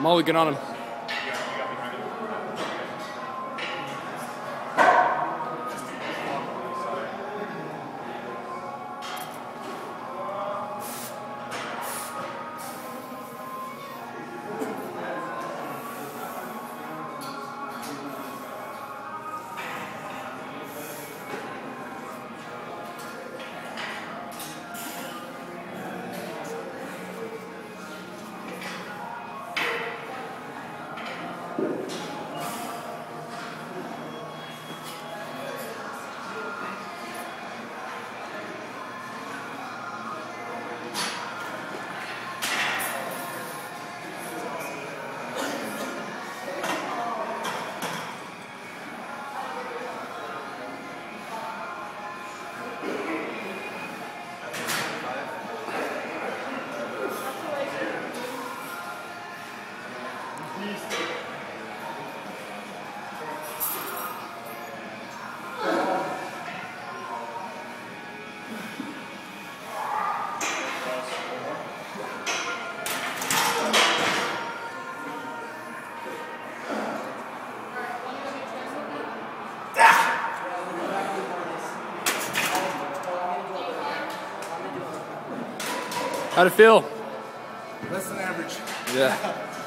Mulligan on him. East. How'd it feel? Less than average. Yeah.